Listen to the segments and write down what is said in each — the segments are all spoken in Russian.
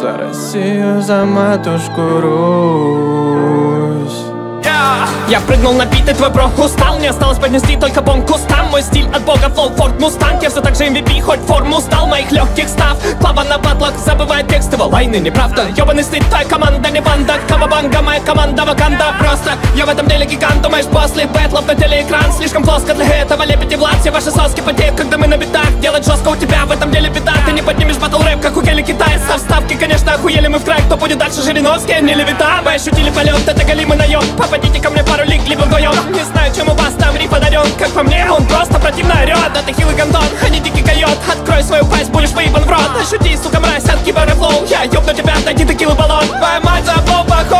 За Россию, за матушку Русь. Я прыгнул на бит, и твой бро устал Не осталось поднести только бомб кустам. Мой стиль от бога, флоу, форд, мустанг. Я все так же MVP, хоть форму стал Моих легких став, клава на батлах Забывает тексты, лайны, неправда. Ёбаный стыд, твоя команда, не банда. Кавабанга, моя команда, ваканда. Просто я в этом деле гигант Думаешь, после бэтлов на телеэкран. Слишком плоско для этого лепите Влад Все ваши соски. Потеют, когда мы на битах. Делать жестко у тебя, в этом деле беда Келли китайца Вставки, конечно, охуели. Мы в край. Кто будет дальше, Жириновский, не Левита Вы ощутили полет, это галимый наем Попадите ко мне пару лик, либо вдвоем. Не знаю, чем у вас там риф одарен. Как по мне, он просто противно орет Это хилый гандон, а не дикий койот. Открой свою пасть, будешь выебан в рот. Ощути, сука, мразь, от кибера флоу Я ёбну тебя, дойди текилы баллон Твоя мать забыл, походу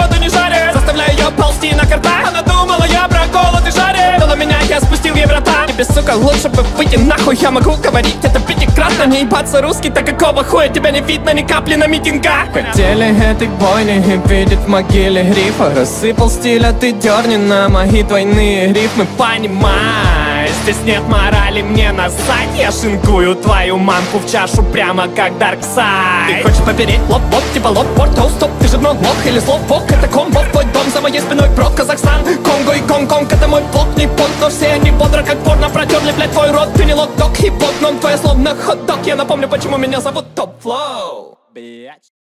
Тебе, сука, лучше бы выйти нахуй. Я могу говорить, это пятикратно Не ебаться русский, так какого хуя? Тебя не видно ни капли на митингах. Хотели этой бойни и видеть в могиле грифа. Рассыпал стиль, а ты дерни на мои двойные рифмы Понимай, здесь нет морали, мне насать Я шинкую твою мамку в чашу прямо как Дарксайд Ты хочешь попереть? Лоб, лоб, типа лоб, портал, стоп Ты же дно лох или слов, бог, это комбо. Твой дом за моей спиной, про Казахстан. Конго и Гонконг, это мой блок, не понт Но все они бодро, как порно, протерли, блядь, твой рот. Ты не лок-дог, хип-хоп, но твоя словно хот-дог. Я напомню, почему меня зовут Топ Флоу. Блять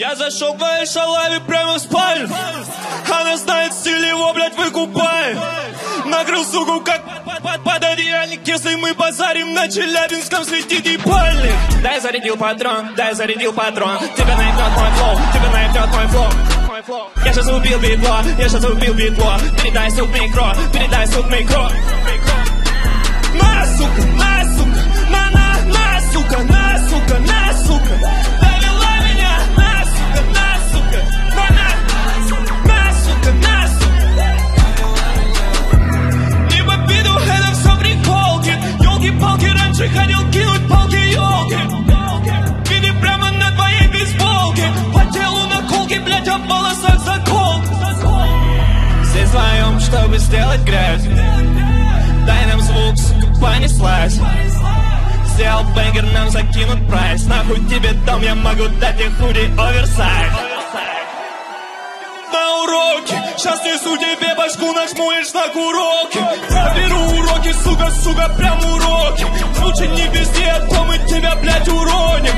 Я зашел по шалаве прямо в спальню. Она знает стиль его, блядь, выкупает Накрыл суку, как под, под, под одеяльник. Если мы базарим на Челябинском светит ебальник Дай зарядил патрон, дай зарядил патрон. Тебя найдет мой флоу, тебя найдет мой флоу. Я сейчас убил битло, я сейчас убил битло Передай суп микро, передай суп микро. На, сука, на, Раньше ходил кинуть палки, ёлки Види прямо на твоей бейсболке. По телу наколки, блядь, а в волосах заколки. Здесь вдвоем, чтобы сделать грязь. Дай нам звук, сука, понеслась. Сделал бэнгер, нам закинут прайс. Нахуй тебе дом, я могу дать тебе худи оверсайз. На уроки Сейчас несу тебе башку, нажмуешь на куроки Я беру уроки, сука, сука, прям уроки Лучше не везде, а то мы тебя, блядь, уроним